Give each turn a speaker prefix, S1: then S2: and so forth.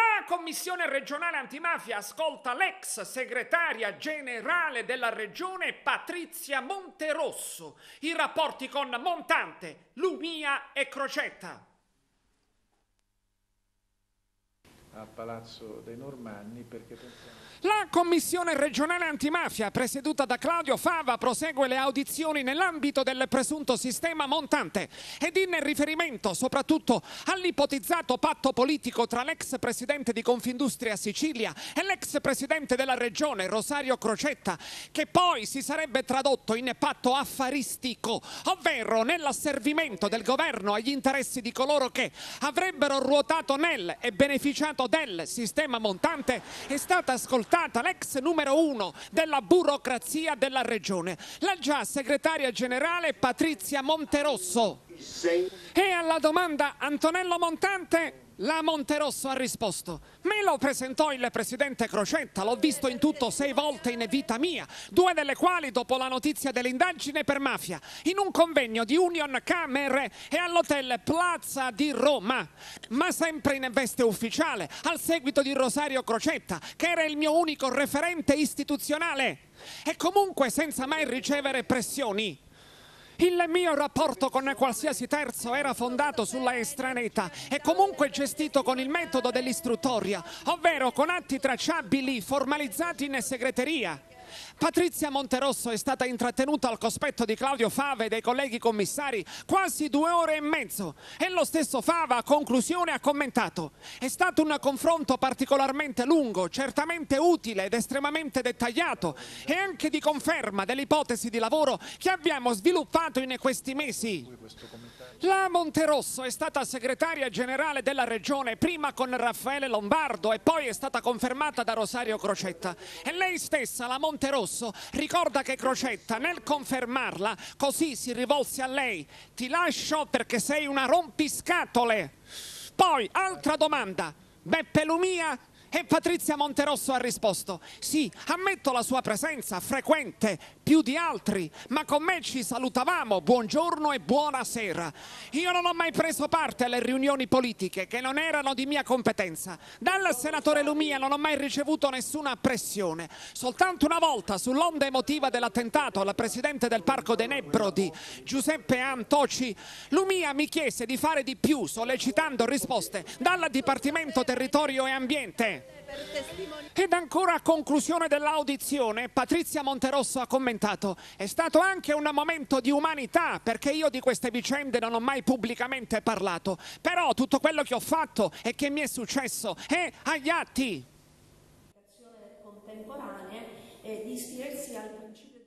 S1: La Commissione regionale antimafia ascolta l'ex segretaria generale della regione Patrizia Monterosso. I rapporti con Montante, Lumia e Crocetta.
S2: A Palazzo dei Normanni perché pensiamo...
S1: La Commissione regionale antimafia, presieduta da Claudio Fava, prosegue le audizioni nell'ambito del presunto sistema montante ed in riferimento soprattutto all'ipotizzato patto politico tra l'ex presidente di Confindustria Sicilia e l'ex presidente della regione Rosario Crocetta, che poi si sarebbe tradotto in patto affaristico, ovvero nell'asservimento del governo agli interessi di coloro che avrebbero ruotato nel e beneficiato del sistema montante, è stata ascoltata l'ex numero uno della burocrazia della regione, la già segretaria generale Patrizia Monterosso. E alla domanda Antonello Montante la Monterosso ha risposto: Me lo presentò il presidente Crocetta, l'ho visto in tutto sei volte in vita mia, due delle quali dopo la notizia dell'indagine per mafia, in un convegno di Union Camere e all'hotel Plaza di Roma, ma sempre in veste ufficiale, al seguito di Rosario Crocetta, che era il mio unico referente istituzionale, e comunque senza mai ricevere pressioni. Il mio rapporto con qualsiasi terzo era fondato sulla estraneità e comunque gestito con il metodo dell'istruttoria, ovvero con atti tracciabili formalizzati in segreteria. Patrizia Monterosso è stata intrattenuta al cospetto di Claudio Fava e dei colleghi commissari quasi due ore e mezzo e lo stesso Fava a conclusione ha commentato è stato un confronto particolarmente lungo, certamente utile ed estremamente dettagliato e anche di conferma dell'ipotesi di lavoro che abbiamo sviluppato in questi mesi. La Monterosso è stata segretaria generale della regione prima con Raffaele Lombardo e poi è stata confermata da Rosario Crocetta. E lei stessa, la Monterosso, ricorda che Crocetta nel confermarla così si rivolse a lei. Ti lascio perché sei una rompiscatole poi altra domanda. Beppe Lumia e Patrizia Monterosso ha risposto: Sì, ammetto la sua presenza frequente, più di altri, ma con me ci salutavamo, buongiorno e buonasera. Io non ho mai preso parte alle riunioni politiche che non erano di mia competenza. Dal senatore Lumia non ho mai ricevuto nessuna pressione. Soltanto una volta, sull'onda emotiva dell'attentato al presidente del Parco dei Nebrodi, Giuseppe Antoci, Lumia mi chiese di fare di più, sollecitando risposte dal Dipartimento Territorio e Ambiente. Ed ancora a conclusione dell'audizione, Patrizia Monterosso ha commentato: È stato anche un momento di umanità, perché io di queste vicende non ho mai pubblicamente parlato. Però tutto quello che ho fatto e che mi è successo è agli atti.
S3: contemporanee eh, di ispirarsi al principio